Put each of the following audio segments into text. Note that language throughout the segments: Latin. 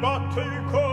batte il cor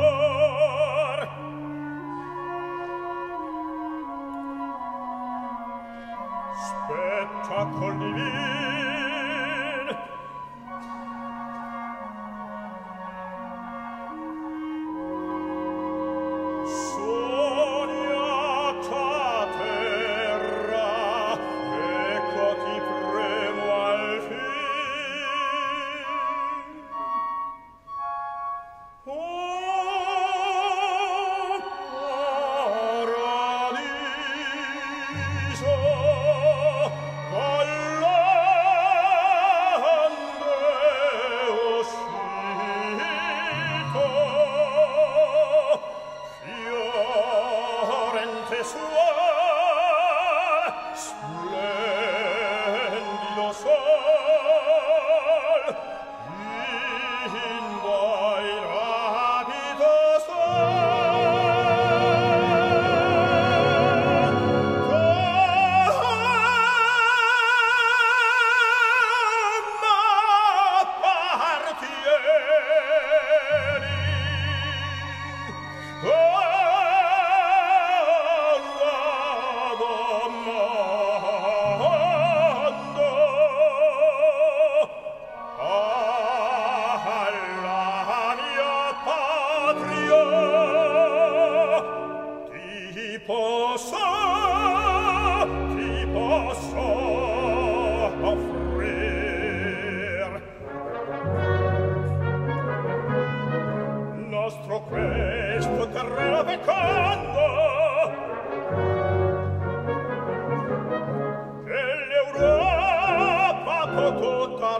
chi possa chi possa offrir. Nostro questo terreno vecando che l'Europa potuta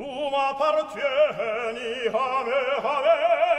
tu m'appartieni a me, a me,